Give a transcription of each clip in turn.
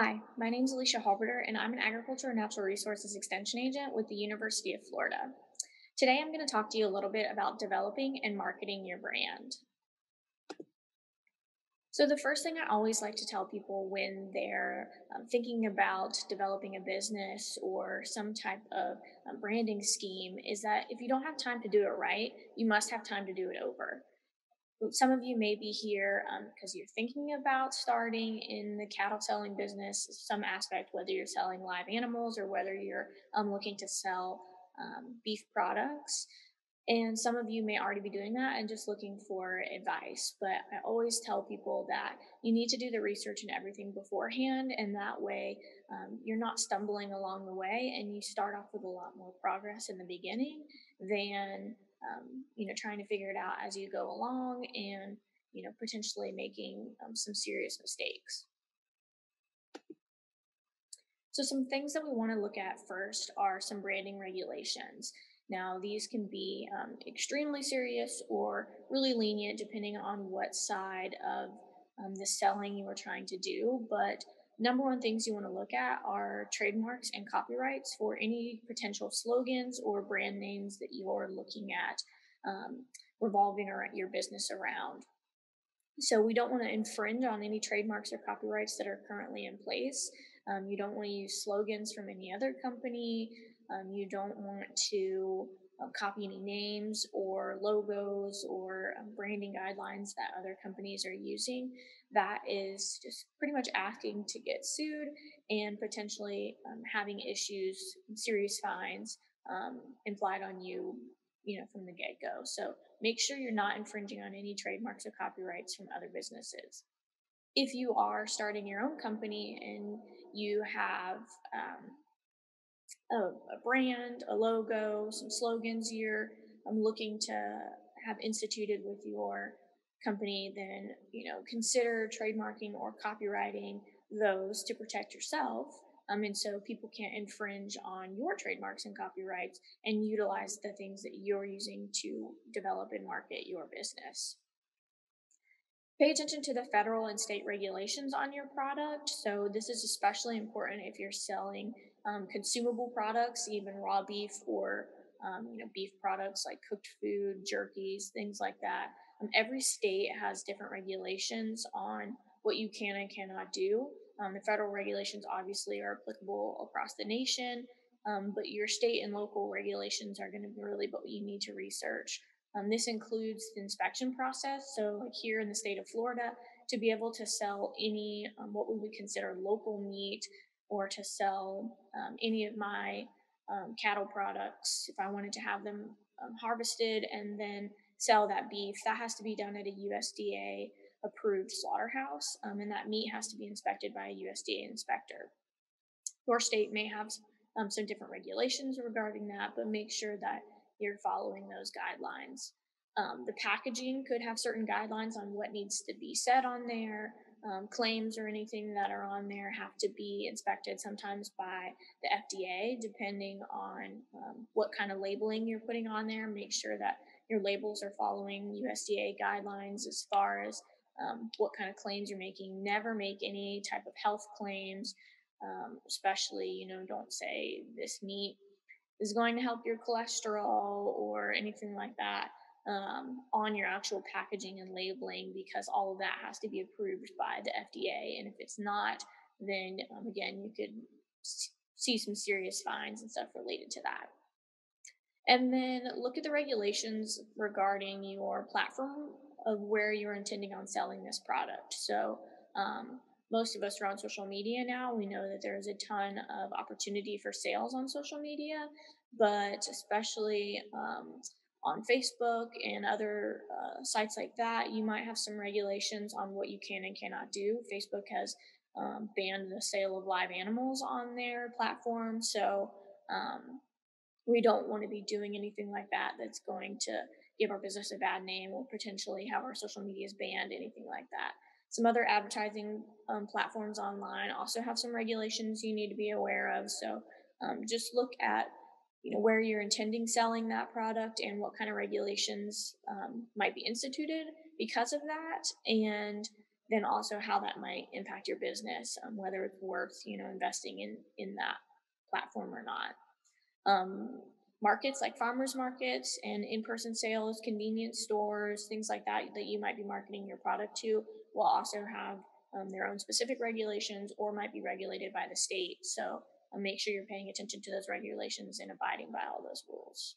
Hi, my name is Alicia Halbritter, and I'm an Agriculture and Natural Resources Extension Agent with the University of Florida. Today, I'm going to talk to you a little bit about developing and marketing your brand. So, the first thing I always like to tell people when they're um, thinking about developing a business or some type of um, branding scheme is that if you don't have time to do it right, you must have time to do it over. Some of you may be here because um, you're thinking about starting in the cattle selling business, some aspect, whether you're selling live animals or whether you're um, looking to sell um, beef products. And some of you may already be doing that and just looking for advice. But I always tell people that you need to do the research and everything beforehand. And that way um, you're not stumbling along the way and you start off with a lot more progress in the beginning than, um, you know, trying to figure it out as you go along and, you know, potentially making um, some serious mistakes. So, some things that we want to look at first are some branding regulations. Now, these can be um, extremely serious or really lenient depending on what side of um, the selling you are trying to do. But number one things you want to look at are trademarks and copyrights for any potential slogans or brand names that you're looking at um, revolving around your business around. So we don't want to infringe on any trademarks or copyrights that are currently in place. Um, you don't want to use slogans from any other company. Um, you don't want to uh, copy any names or logos or um, branding guidelines that other companies are using. That is just pretty much asking to get sued and potentially um, having issues, serious fines um, implied on you, you know, from the get go. So make sure you're not infringing on any trademarks or copyrights from other businesses. If you are starting your own company and you have um, a, a brand, a logo, some slogans you're I'm looking to have instituted with your company, then you know consider trademarking or copyrighting those to protect yourself. Um, and so people can't infringe on your trademarks and copyrights and utilize the things that you're using to develop and market your business. Pay attention to the federal and state regulations on your product. So, this is especially important if you're selling um, consumable products, even raw beef or um, you know beef products like cooked food, jerkies, things like that. Um, every state has different regulations on what you can and cannot do. Um, the federal regulations obviously are applicable across the nation, um, but your state and local regulations are going to be really what you need to research. Um, this includes the inspection process. So, like here in the state of Florida, to be able to sell any um, what we would consider local meat or to sell um, any of my um, cattle products, if I wanted to have them um, harvested and then sell that beef, that has to be done at a USDA approved slaughterhouse, um, and that meat has to be inspected by a USDA inspector. Your state may have um, some different regulations regarding that, but make sure that you're following those guidelines. Um, the packaging could have certain guidelines on what needs to be said on there. Um, claims or anything that are on there have to be inspected sometimes by the FDA, depending on um, what kind of labeling you're putting on there. Make sure that your labels are following USDA guidelines as far as um, what kind of claims you're making. Never make any type of health claims, um, especially, you know, don't say this meat is going to help your cholesterol or anything like that um, on your actual packaging and labeling because all of that has to be approved by the FDA. And if it's not, then um, again, you could see some serious fines and stuff related to that. And then look at the regulations regarding your platform of where you're intending on selling this product. So, um, most of us are on social media now. We know that there's a ton of opportunity for sales on social media, but especially um, on Facebook and other uh, sites like that, you might have some regulations on what you can and cannot do. Facebook has um, banned the sale of live animals on their platform, so um, we don't want to be doing anything like that that's going to give our business a bad name or potentially have our social medias banned, anything like that. Some other advertising um, platforms online also have some regulations you need to be aware of. So um, just look at you know where you're intending selling that product and what kind of regulations um, might be instituted because of that, and then also how that might impact your business, um, whether it's worth you know investing in in that platform or not. Um, markets like farmers markets and in-person sales, convenience stores, things like that that you might be marketing your product to will also have um, their own specific regulations or might be regulated by the state. So make sure you're paying attention to those regulations and abiding by all those rules.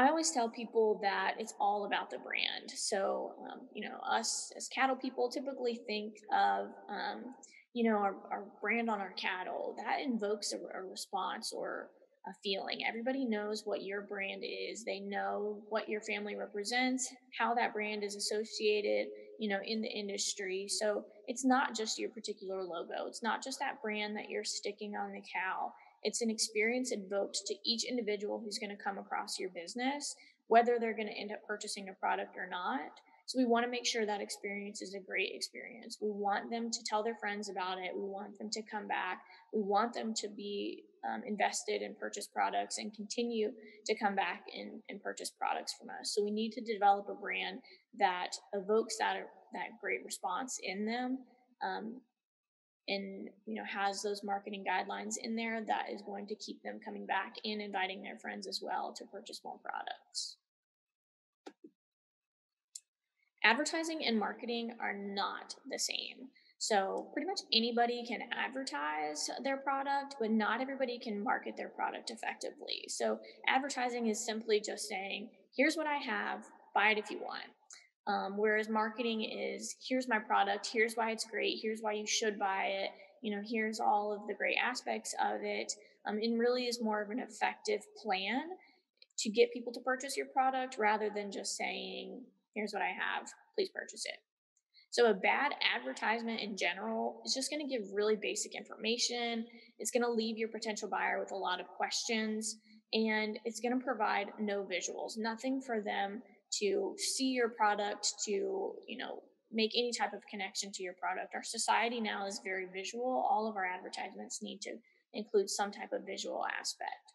I always tell people that it's all about the brand. So, um, you know, us as cattle people typically think of, um, you know, our, our, brand on our cattle. That invokes a, a response or a feeling. Everybody knows what your brand is. They know what your family represents, how that brand is associated, you know, in the industry. So it's not just your particular logo. It's not just that brand that you're sticking on the cow. It's an experience invoked to each individual who's going to come across your business, whether they're going to end up purchasing a product or not. So we want to make sure that experience is a great experience. We want them to tell their friends about it. We want them to come back. We want them to be um, invested and purchase products and continue to come back and, and purchase products from us. So we need to develop a brand that evokes that that great response in them um, and you know has those marketing guidelines in there that is going to keep them coming back and inviting their friends as well to purchase more products advertising and marketing are not the same. So pretty much anybody can advertise their product but not everybody can market their product effectively. So advertising is simply just saying here's what i have buy it if you want. Um, whereas marketing is here's my product, here's why it's great, here's why you should buy it, you know, here's all of the great aspects of it. Um, and really is more of an effective plan to get people to purchase your product rather than just saying, here's what I have, please purchase it. So, a bad advertisement in general is just going to give really basic information. It's going to leave your potential buyer with a lot of questions, and it's going to provide no visuals, nothing for them to see your product, to, you know, make any type of connection to your product. Our society now is very visual. All of our advertisements need to include some type of visual aspect.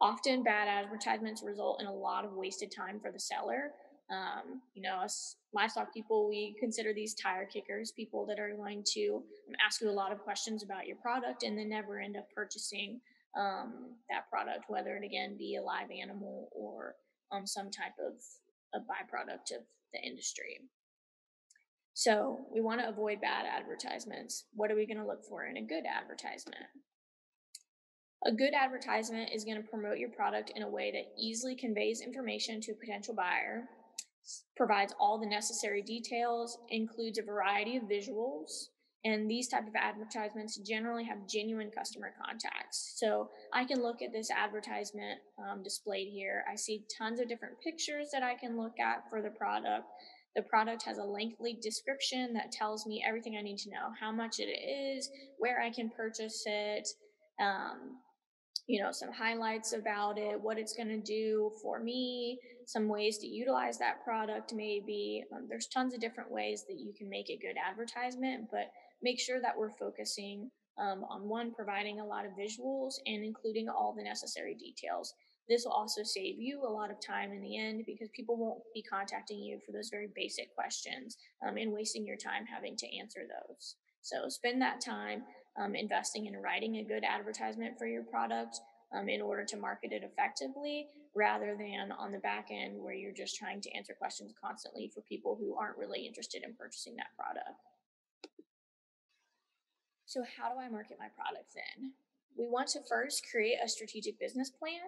Often, bad advertisements result in a lot of wasted time for the seller. Um, you know, us livestock people, we consider these tire kickers, people that are going to ask you a lot of questions about your product and then never end up purchasing um, that product, whether it again be a live animal or um, some type of a byproduct of the industry. So we want to avoid bad advertisements. What are we going to look for in a good advertisement? A good advertisement is going to promote your product in a way that easily conveys information to a potential buyer, provides all the necessary details, includes a variety of visuals, and these type of advertisements generally have genuine customer contacts. So i can look at this advertisement um, displayed here. I see tons of different pictures that i can look at for the product. The product has a lengthy description that tells me everything i need to know how much it is where i can purchase it um, you know some highlights about it what it's going to do for me some ways to utilize that product maybe um, there's tons of different ways that you can make a good advertisement but make sure that we're focusing um, on one, providing a lot of visuals and including all the necessary details. This will also save you a lot of time in the end because people won't be contacting you for those very basic questions um, and wasting your time having to answer those. So spend that time um, investing in writing a good advertisement for your product um, in order to market it effectively rather than on the back end where you're just trying to answer questions constantly for people who aren't really interested in purchasing that product. So, how do I market my product then? We want to first create a strategic business plan.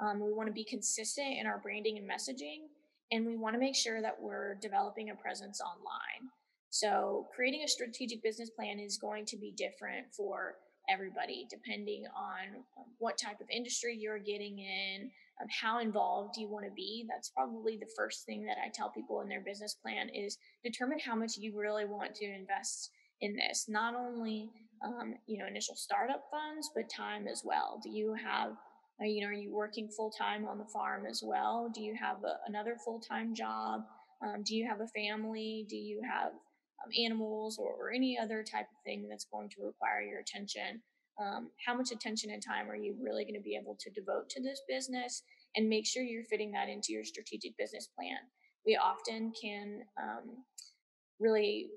Um, we want to be consistent in our branding and messaging, and we want to make sure that we're developing a presence online. So, creating a strategic business plan is going to be different for everybody depending on what type of industry you're getting in, um, how involved do you want to be. That's probably the first thing that I tell people in their business plan is determine how much you really want to invest in this. Not only um, you know initial startup funds but time as well. Do you have uh, you know are you working full time on the farm as well? Do you have a, another full time job? Um, do you have a family? Do you have um, animals or, or, any other type of thing that's going to require your attention um, how much attention and time are you really going to be able to devote to this business? And make sure you're fitting that into your strategic business plan. We often can um, really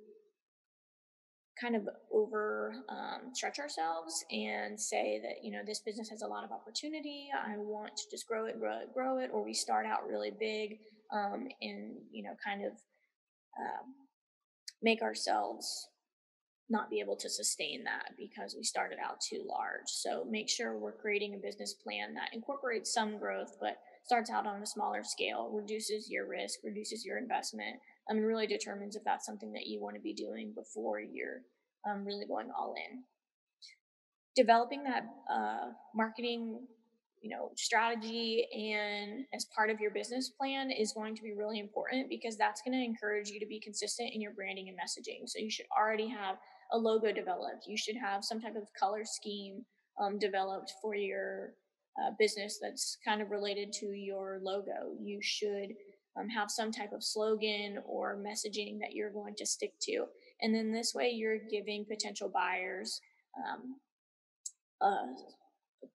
kind of over um, stretch ourselves and say that you know this business has a lot of opportunity. I want to just grow it grow it grow it or we start out really big um, and you know kind of um, make ourselves not be able to sustain that because we started out too large so make sure we're creating a business plan that incorporates some growth but starts out on a smaller scale reduces your risk reduces your investment mean, really determines if that's something that you want to be doing before you're um, really going all in. Developing that uh, marketing, you know, strategy and as part of your business plan is going to be really important because that's going to encourage you to be consistent in your branding and messaging. So you should already have a logo developed. You should have some type of color scheme um, developed for your uh, business that's kind of related to your logo. You should um, have some type of slogan or messaging that you're going to stick to. And then this way, you're giving potential buyers um, a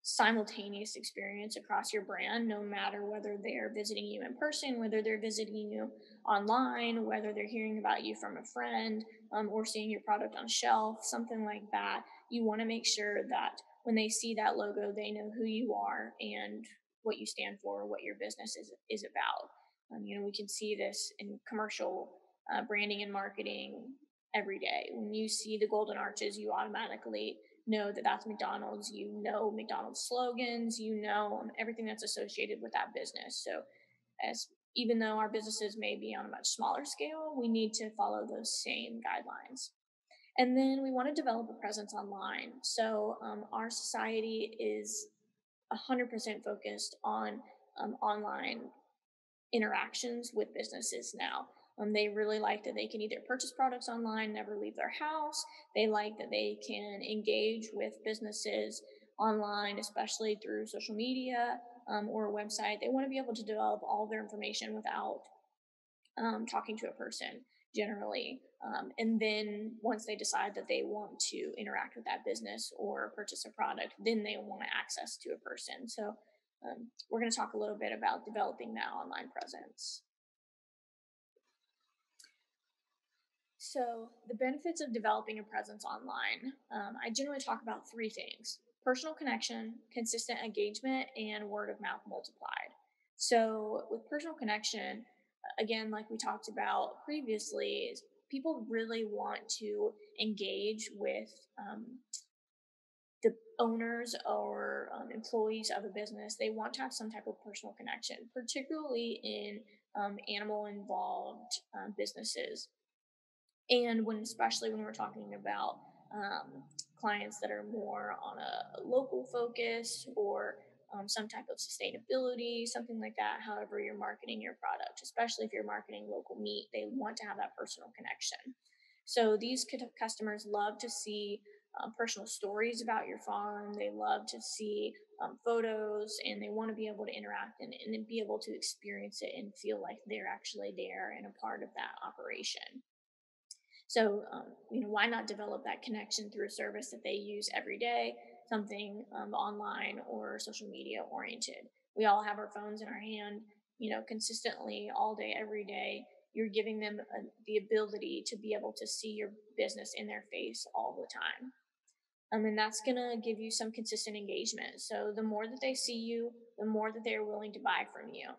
simultaneous experience across your brand, no matter whether they're visiting you in person, whether they're visiting you online, whether they're hearing about you from a friend, um, or seeing your product on a shelf, something like that. You want to make sure that when they see that logo, they know who you are and what you stand for, what your business is is about. Um, you know, we can see this in commercial uh, branding and marketing every day. When you see the golden arches, you automatically know that that's McDonald's. You know McDonald's slogans. You know um, everything that's associated with that business. So, as even though our businesses may be on a much smaller scale, we need to follow those same guidelines. And then we want to develop a presence online. So, um, our society is 100% focused on um, online interactions with businesses now. Um, they really like that they can either purchase products online, never leave their house. They like that they can engage with businesses online, especially through social media um, or a website. They want to be able to develop all their information without um, talking to a person generally. Um, and then once they decide that they want to interact with that business or purchase a product, then they want access to a person. So um, we're going to talk a little bit about developing that online presence. So, the benefits of developing a presence online, um, I generally talk about three things personal connection, consistent engagement, and word of mouth multiplied. So, with personal connection, again, like we talked about previously, people really want to engage with um, the owners or um, employees of a business. They want to have some type of personal connection, particularly in um, animal involved um, businesses and when especially when we're talking about um, clients that are more on a local focus or um, some type of sustainability, something like that. However, you're marketing your product, especially if you're marketing local meat, they want to have that personal connection. So these customers love to see um, personal stories about your farm. They love to see um, photos and they want to be able to interact and, and be able to experience it and feel like they're actually there and a part of that operation. So, um, you know, why not develop that connection through a service that they use every day, something um, online or social media oriented? We all have our phones in our hand, you know, consistently all day, every day. You're giving them a, the ability to be able to see your business in their face all the time. Um, and that's going to give you some consistent engagement. So the more that they see you, the more that they're willing to buy from you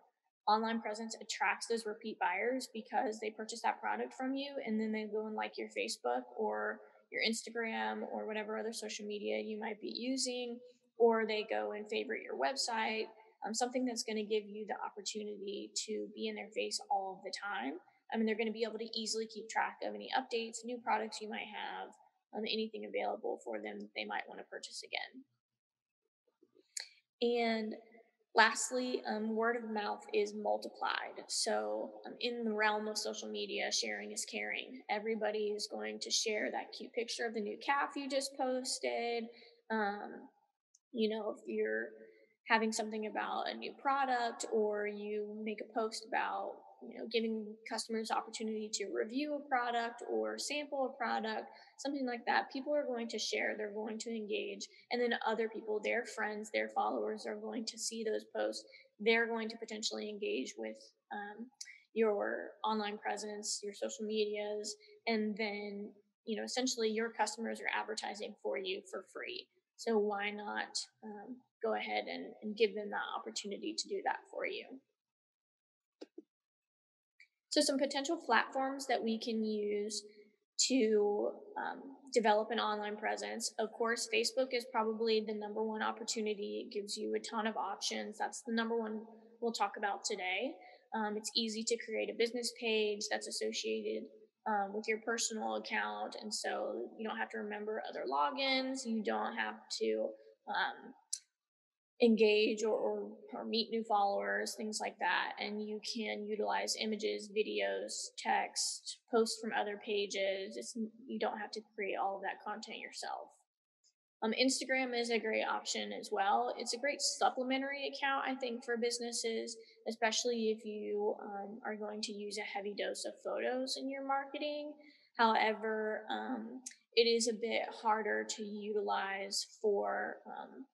online presence attracts those repeat buyers because they purchase that product from you and then they go and like your Facebook or your Instagram or whatever other social media you might be using, or they go and favorite your website, um, something that's going to give you the opportunity to be in their face all the time. I mean, they're going to be able to easily keep track of any updates, new products you might have, um, anything available for them they might want to purchase again. And Lastly, um, word of mouth is multiplied. So, um, in the realm of social media, sharing is caring. Everybody is going to share that cute picture of the new calf you just posted. Um, you know, if you're having something about a new product or you make a post about you know, giving customers opportunity to review a product or sample a product, something like that. People are going to share, they're going to engage, and then other people, their friends, their followers, are going to see those posts. They're going to potentially engage with um, your online presence, your social medias, and then you know essentially your customers are advertising for you for free. So why not um, go ahead and, and give them that opportunity to do that for you? So some potential platforms that we can use to um, develop an online presence. Of course, Facebook is probably the number one opportunity. It gives you a ton of options. That's the number one we'll talk about today. Um, it's easy to create a business page that's associated um, with your personal account. And so you don't have to remember other logins. You don't have to um, engage or, or, or, meet new followers, things like that. And you can utilize images, videos, text, posts from other pages. It's, you don't have to create all of that content yourself. Um, Instagram is a great option as well. It's a great supplementary account, I think, for businesses, especially if you um, are going to use a heavy dose of photos in your marketing. However, um, it is a bit harder to utilize for um,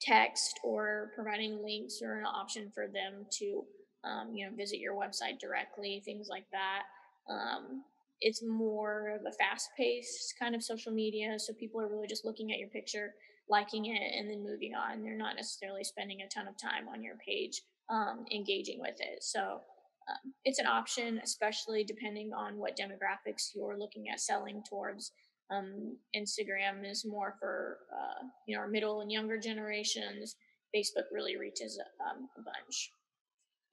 text or providing links or an option for them to, um, you know, visit your website directly, things like that. Um, it's more of a fast paced kind of social media. So people are really just looking at your picture, liking it, and then moving on. They're not necessarily spending a ton of time on your page um, engaging with it. So um, it's an option, especially depending on what demographics you're looking at selling towards. Um, Instagram is more for uh, you know our middle and younger generations. Facebook really reaches um, a bunch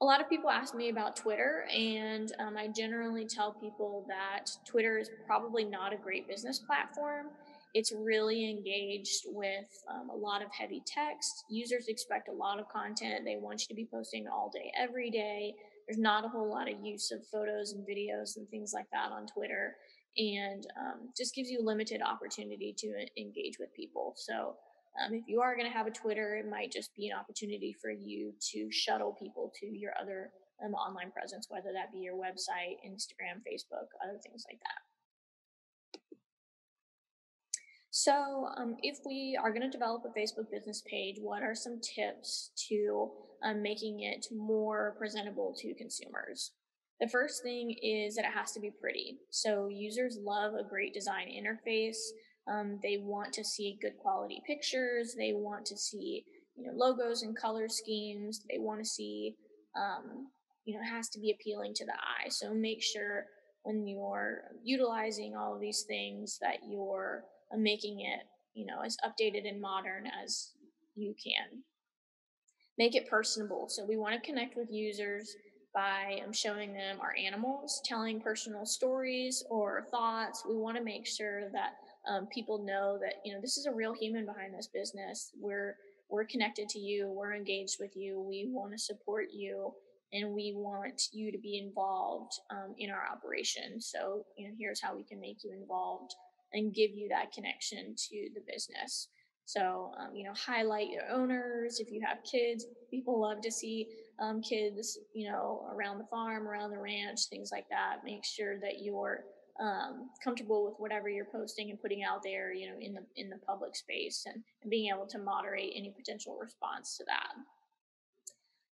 a lot of people ask me about Twitter, and um, I generally tell people that Twitter is probably not a great business platform. It's really engaged with um, a lot of heavy text. Users expect a lot of content. They want you to be posting all day, every day. There's not a whole lot of use of photos and videos and things like that on Twitter, and um, just gives you limited opportunity to engage with people. So um, if you are going to have a Twitter, it might just be an opportunity for you to shuttle people to your other um, online presence, whether that be your website, Instagram, Facebook, other things like that. So, um, if we are going to develop a Facebook business page, what are some tips to um, making it more presentable to consumers? The first thing is that it has to be pretty. So, users love a great design interface. Um, they want to see good quality pictures. They want to see you know logos and color schemes. They want to see um, you know it has to be appealing to the eye. So make sure when you're utilizing all of these things that you're uh, making it you know as updated and modern as you can. Make it personable. So we want to connect with users by um, showing them our animals, telling personal stories or thoughts. We want to make sure that um, people know that you know this is a real human behind this business. We're we're connected to you. We're engaged with you. We want to support you, and we want you to be involved um, in our operation. So you know, here's how we can make you involved and give you that connection to the business. So, um, you know, highlight your owners. If you have kids, people love to see um, kids, you know, around the farm, around the ranch, things like that. Make sure that you're um, comfortable with whatever you're posting and putting out there, you know, in the in the public space, and, and being able to moderate any potential response to that.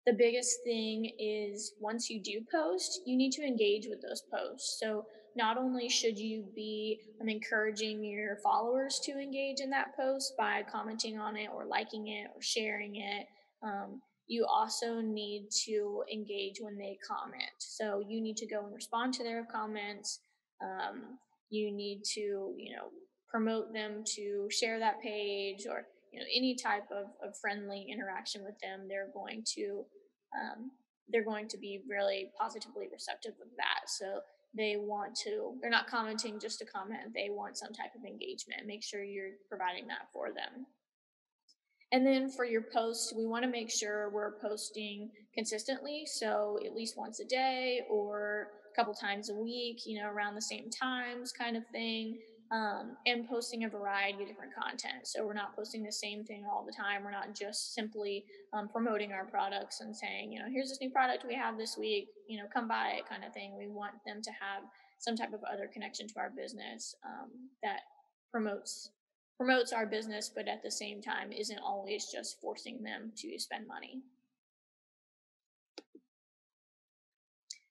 The biggest thing is once you do post, you need to engage with those posts. So not only should you be um, encouraging your followers to engage in that post by commenting on it or liking it or sharing it, um, you also need to engage when they comment. So you need to go and respond to their comments um, you need to, you know, promote them to share that page or, you know, any type of, of friendly interaction with them. They're going to, um, they're going to be really positively receptive of that. So they want to, they're not commenting just to comment. They want some type of engagement. Make sure you're providing that for them. And then for your posts, we want to make sure we're posting consistently. So at least once a day or a couple times a week, you know, around the same times kind of thing. Um, and posting a variety of different content. So we're not posting the same thing all the time. We're not just simply um, promoting our products and saying, you know, here's this new product we have this week, you know, come buy it kind of thing. We want them to have some type of other connection to our business um, that promotes promotes our business, but at the same time isn't always just forcing them to spend money.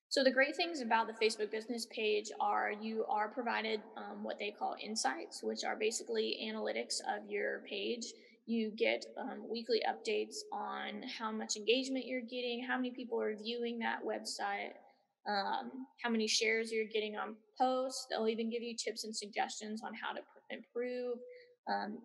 So, the great things about the Facebook business page are you are provided um, what they call insights, which are basically analytics of your page. You get um, weekly updates on how much engagement you're getting, how many people are viewing that website, um, how many shares you're getting on posts. They'll even give you tips and suggestions on how to improve. Um,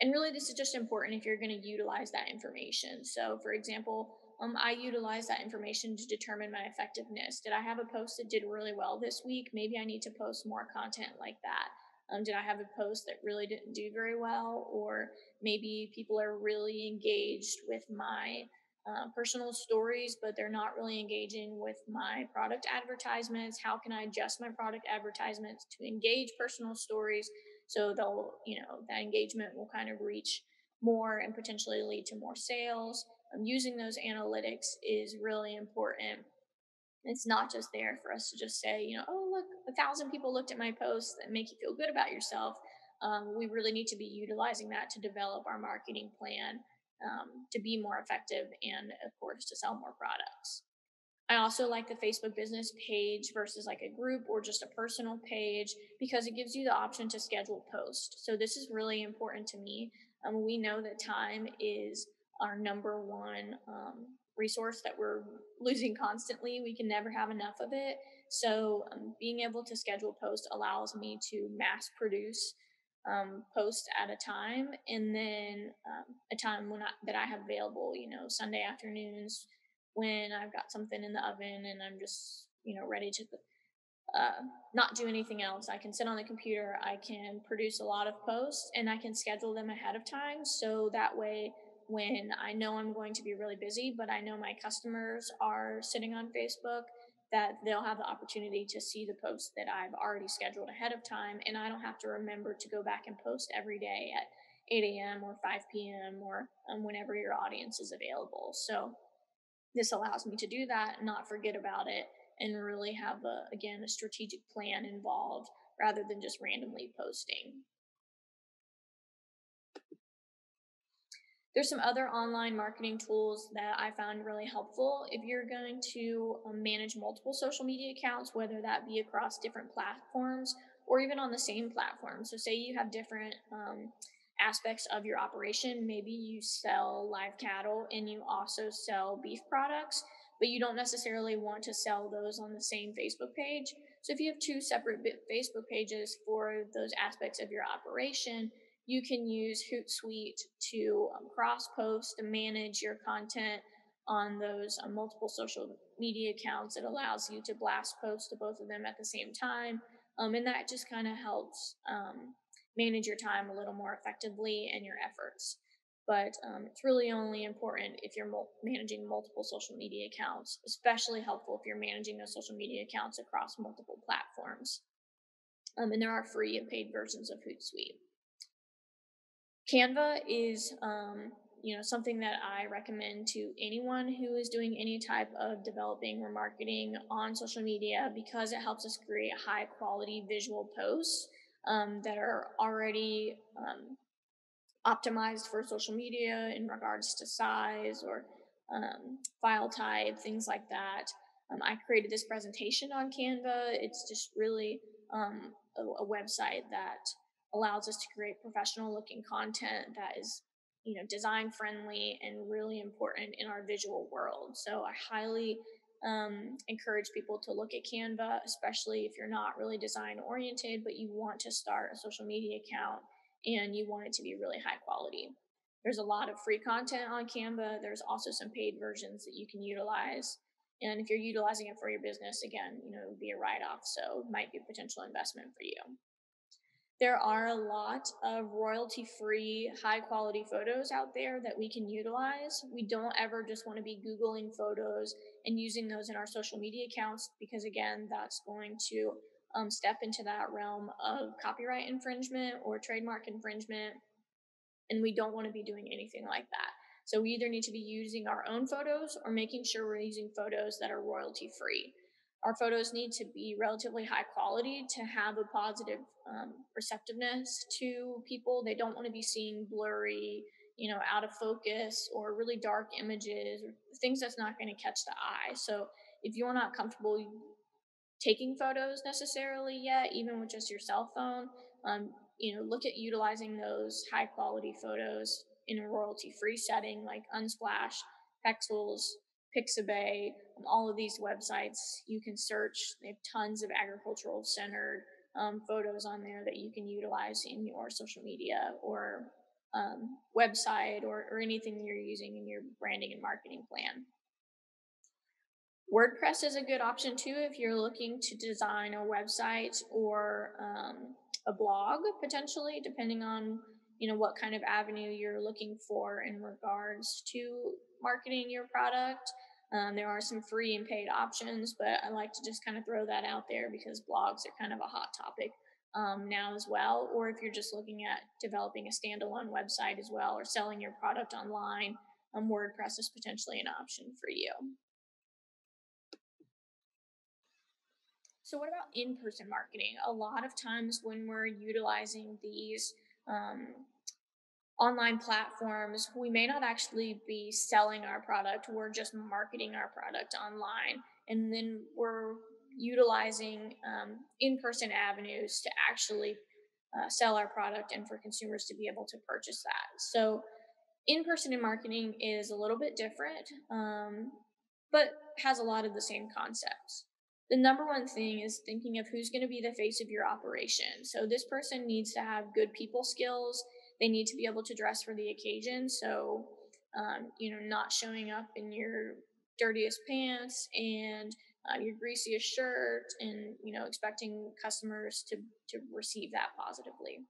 and really, this is just important if you're going to utilize that information. So, for example, um, I utilize that information to determine my effectiveness. Did I have a post that did really well this week? Maybe I need to post more content like that. Um, did I have a post that really didn't do very well? Or maybe people are really engaged with my uh, personal stories, but they're not really engaging with my product advertisements. How can I adjust my product advertisements to engage personal stories so they'll, you know, that engagement will kind of reach more and potentially lead to more sales? um, using those analytics is really important. It's not just there for us to just say, you know, oh, look, a thousand people looked at my post that make you feel good about yourself. Um, we really need to be utilizing that to develop our marketing plan um, to be more effective and, of course, to sell more products. I also like the Facebook business page versus like a group or just a personal page because it gives you the option to schedule posts. So this is really important to me. Um, we know that time is our number one um, resource that we're losing constantly. We can never have enough of it. So, um, being able to schedule posts allows me to mass produce um, posts at a time, and then um, a time when I, that I have available. You know, Sunday afternoons when I've got something in the oven and I'm just you know ready to uh, not do anything else. I can sit on the computer, I can produce a lot of posts, and I can schedule them ahead of time. So that way, when I know I'm going to be really busy, but I know my customers are sitting on Facebook, that they'll have the opportunity to see the posts that I've already scheduled ahead of time. And I don't have to remember to go back and post every day at 8 a.m. or 5 p.m. or um, whenever your audience is available. So this allows me to do that, not forget about it, and really have, a, again, a strategic plan involved rather than just randomly posting. There's some other online marketing tools that I found really helpful if you're going to um, manage multiple social media accounts, whether that be across different platforms or even on the same platform. So, say you have different um, aspects of your operation. Maybe you sell live cattle and you also sell beef products, but you don't necessarily want to sell those on the same Facebook page. So, if you have two separate Facebook pages for those aspects of your operation, you can use Hootsuite to um, cross post and manage your content on those um, multiple social media accounts. It allows you to blast post to both of them at the same time. Um, and that just kind of helps um, manage your time a little more effectively and your efforts. But um, it's really only important if you're mul- managing multiple social media accounts, especially helpful if you're managing those social media accounts across multiple platforms. Um, and there are free and paid versions of Hootsuite. Canva is, um, you know, something that I recommend to anyone who is doing any type of developing or marketing on social media because it helps us create high quality visual posts um, that are already um, optimized for social media in regards to size or um, file type, things like that. Um, I created this presentation on Canva. It's just really um, a, a website that allows us to create professional looking content that is you know design friendly and really important in our visual world. So i highly um, encourage people to look at canva especially if you're not really design oriented but you want to start a social media account and you want it to be really high quality. There's a lot of free content on canva. There's also some paid versions that you can utilize. And if you're utilizing it for your business again you know it would be a write-off so might be a potential investment for you there are a lot of royalty free, high quality photos out there that we can utilize. We don't ever just want to be Googling photos and using those in our social media accounts because, again, that's going to um, step into that realm of copyright infringement or trademark infringement. And we don't want to be doing anything like that. So we either need to be using our own photos or making sure we're using photos that are royalty free our photos need to be relatively high quality to have a positive um, receptiveness to people. They don't want to be seeing blurry, you know, out of focus or really dark images or things that's not going to catch the eye. So if you're not comfortable taking photos necessarily yet, even with just your cell phone, um, you know, look at utilizing those high quality photos in a royalty free setting like Unsplash, Pexels, Pixabay, all of these websites you can search. They have tons of agricultural centered um, photos on there that you can utilize in your social media or um, website or, or anything you're using in your branding and marketing plan. WordPress is a good option too if you're looking to design a website or um, a blog potentially, depending on you know what kind of avenue you're looking for in regards to marketing your product. Um, there are some free and paid options, but I like to just kind of throw that out there because blogs are kind of a hot topic um, now as well. Or if you're just looking at developing a standalone website as well or selling your product online, um, WordPress is potentially an option for you. So, what about in person marketing? A lot of times when we're utilizing these um, online platforms, we may not actually be selling our product, we're just marketing our product online. And then we're utilizing um, in person avenues to actually uh, sell our product and for consumers to be able to purchase that. So, in person in marketing is a little bit different, um, but has a lot of the same concepts. The number one thing is thinking of who's going to be the face of your operation. So, this person needs to have good people skills they need to be able to dress for the occasion. So, um, you know, not showing up in your dirtiest pants and uh, your greasiest shirt and, you know, expecting customers to, to receive that positively.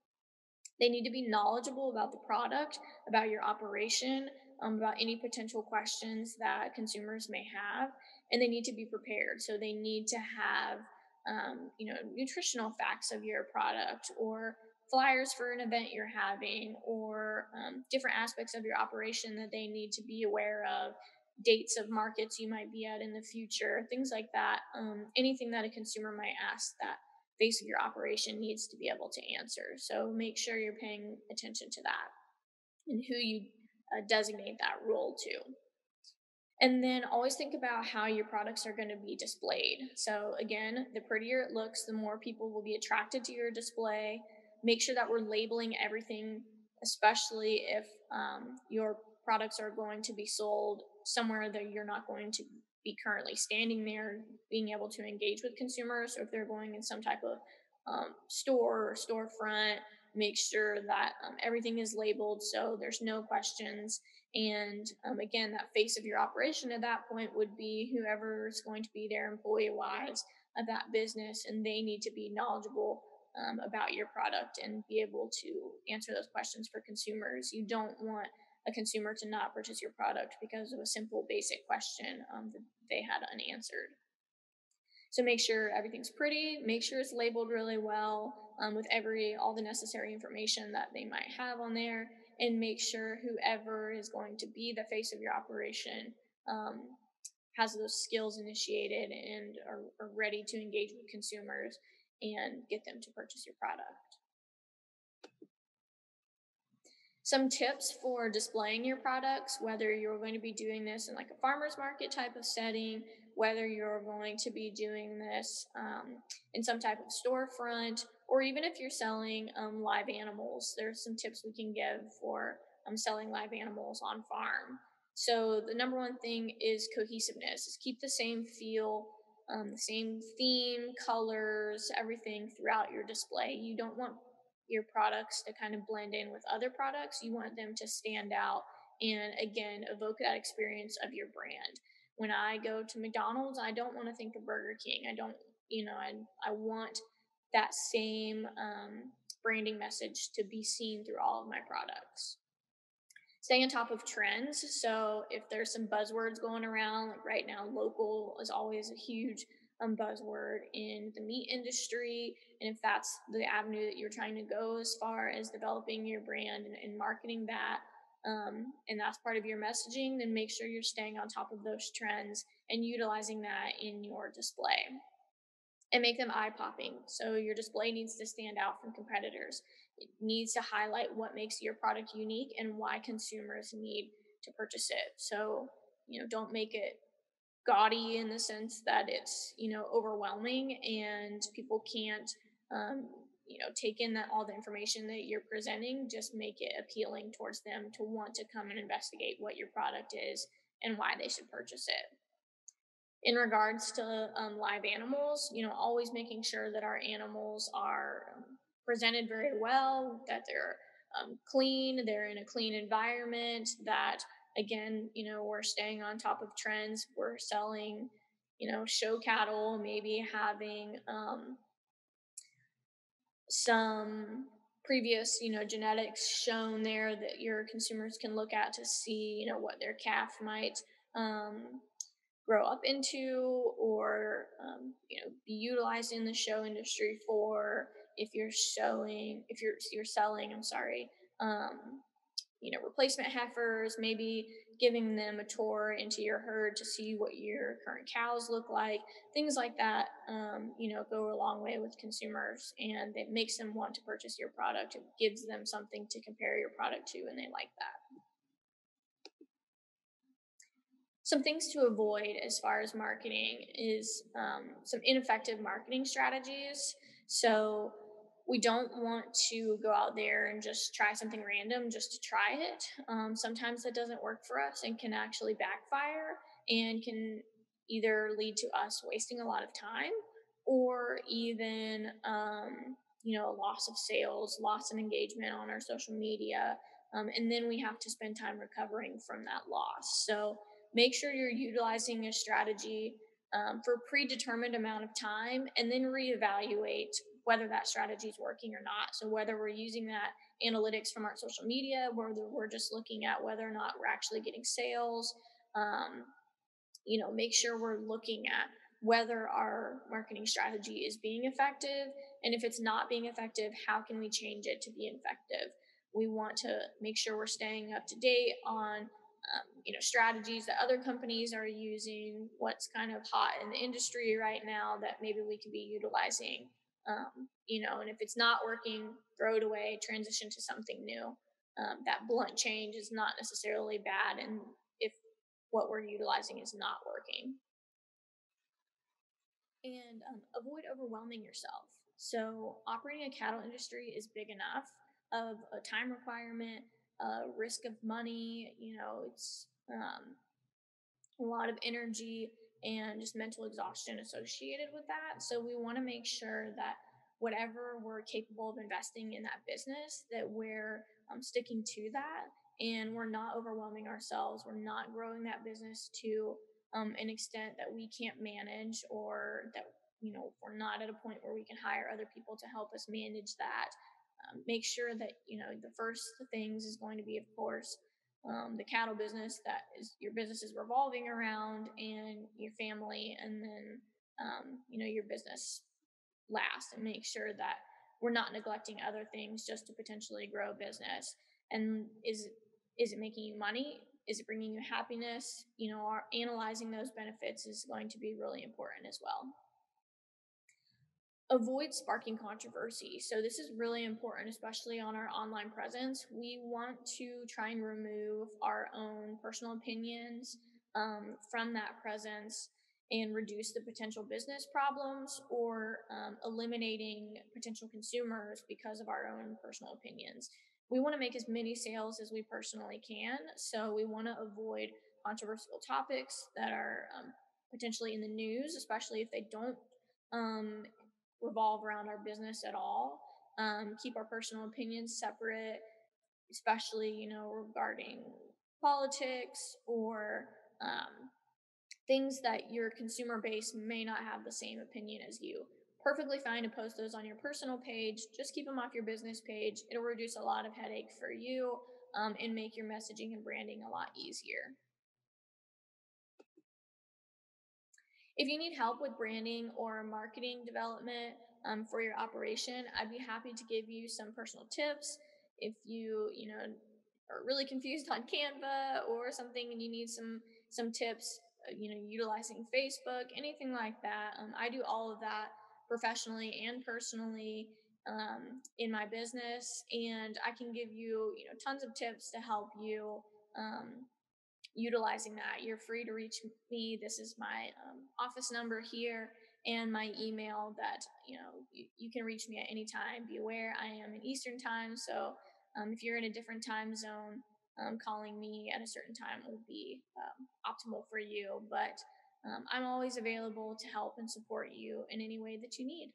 They need to be knowledgeable about the product, about your operation, um, about any potential questions that consumers may have, and they need to be prepared. So they need to have, um, you know, nutritional facts of your product or flyers for an event you're having or um, different aspects of your operation that they need to be aware of dates of markets you might be at in the future things like that um, anything that a consumer might ask that face of your operation needs to be able to answer so make sure you're paying attention to that and who you uh, designate that role to and then always think about how your products are going to be displayed. So, again, the prettier it looks, the more people will be attracted to your display make sure that we're labeling everything, especially if um, your products are going to be sold somewhere that you're not going to be currently standing there, being able to engage with consumers, or if they're going in some type of um, store or storefront, make sure that um, everything is labeled so there's no questions. And um, again, that face of your operation at that point would be whoever is going to be there employee wise of that business, and they need to be knowledgeable um, about your product and be able to answer those questions for consumers. You don't want a consumer to not purchase your product because of a simple, basic question um, that they had unanswered. So make sure everything's pretty. Make sure it's labeled really well um, with every all the necessary information that they might have on there, and make sure whoever is going to be the face of your operation um, has those skills initiated and are, are ready to engage with consumers and get them to purchase your product. Some tips for displaying your products, whether you're going to be doing this in like a farmer's market type of setting, whether you're going to be doing this um, in some type of storefront, or even if you're selling um, live animals, there's some tips we can give for um, selling live animals on farm. So the number one thing is cohesiveness, is keep the same feel um, the same theme, colors, everything throughout your display. You don't want your products to kind of blend in with other products. You want them to stand out and again evoke that experience of your brand. When I go to McDonald's, I don't want to think of Burger King. I don't, you know, I I want that same um, branding message to be seen through all of my products stay on top of trends. So if there's some buzzwords going around, like right now, local is always a huge um, buzzword in the meat industry. And if that's the avenue that you're trying to go as far as developing your brand and, and marketing that, um, and that's part of your messaging, then make sure you're staying on top of those trends and utilizing that in your display and make them eye popping. So your display needs to stand out from competitors. Needs to highlight what makes your product unique and why consumers need to purchase it. So, you know, don't make it gaudy in the sense that it's you know overwhelming and people can't um, you know take in that all the information that you're presenting just make it appealing towards them to want to come and investigate what your product is and why they should purchase it in regards to um, live animals you know always making sure that our animals are presented very well that they're um, clean they're in a clean environment that again, you know, we're staying on top of trends. We're selling, you know, show cattle, maybe having um, some previous, you know, genetics shown there that your consumers can look at to see, you know, what their calf might um, grow up into or, um, you know, be utilized in the show industry for if you're showing, if you're, you're selling, I'm sorry, um, you know, replacement heifers, maybe giving them a tour into your herd to see what your current cows look like. Things like that, um, you know, go a long way with consumers and it makes them want to purchase your product. It gives them something to compare your product to and they like that. Some things to avoid as far as marketing is um, some ineffective marketing strategies. So, we don't want to go out there and just try something random just to try it. Um, sometimes that doesn't work for us and can actually backfire and can either lead to us wasting a lot of time or even um, you know a loss of sales loss of engagement on our social media um, and then we have to spend time recovering from that loss so make sure you're utilizing a strategy um, for a predetermined amount of time and then reevaluate whether that strategy is working or not. So whether we're using that analytics from our social media, whether we're just looking at whether or not we're actually getting sales, um, you know, make sure we're looking at whether our marketing strategy is being effective. And if it's not being effective, how can we change it to be effective? We want to make sure we're staying up to date on um, you know strategies that other companies are using what's kind of hot in the industry right now that maybe we could be utilizing um, you know, and if it's not working, throw it away, transition to something new. Um, that blunt change is not necessarily bad, and if what we're utilizing is not working. And um, avoid overwhelming yourself. So, operating a cattle industry is big enough of a time requirement, a risk of money, you know, it's um, a lot of energy and just mental exhaustion associated with that. So we want to make sure that whatever we're capable of investing in that business, that we're um, sticking to that and we're not overwhelming ourselves. We're not growing that business to um, an extent that we can't manage or that, you know, we're not at a point where we can hire other people to help us manage that. Um, make sure that, you know, the first things is going to be, of course, um, the cattle business that is your business is revolving around and your family and then um, you know your business last and make sure that we're not neglecting other things just to potentially grow business. And is is it making you money? Is it bringing you happiness? You know our, analyzing those benefits is going to be really important as well avoid sparking controversy. So, this is really important, especially on our online presence. We want to try and remove our own personal opinions um, from that presence and reduce the potential business problems or um, eliminating potential consumers because of our own personal opinions. We want to make as many sales as we personally can. So, we want to avoid controversial topics that are um, potentially in the news, especially if they don't um, revolve around our business at all. Um, keep our personal opinions separate, especially you know regarding politics or um, things that your consumer base may not have the same opinion as you. Perfectly fine to post those on your personal page. Just keep them off your business page. It'll reduce a lot of headache for you um, and make your messaging and branding a lot easier. If you need help with branding or marketing development um, for your operation, I'd be happy to give you some personal tips. If you, you know, are really confused on Canva or something and you need some some tips, uh, you know, utilizing Facebook, anything like that, um, I do all of that professionally and personally um, in my business, and I can give you, you know, tons of tips to help you um, utilizing that. You're free to reach me. This is my um, office number here and my email that you know you, you, can reach me at any time. Be aware I am in Eastern time, so um, if you're in a different time zone, um, calling me at a certain time will be um, optimal for you. But um, I'm always available to help and support you in any way that you need.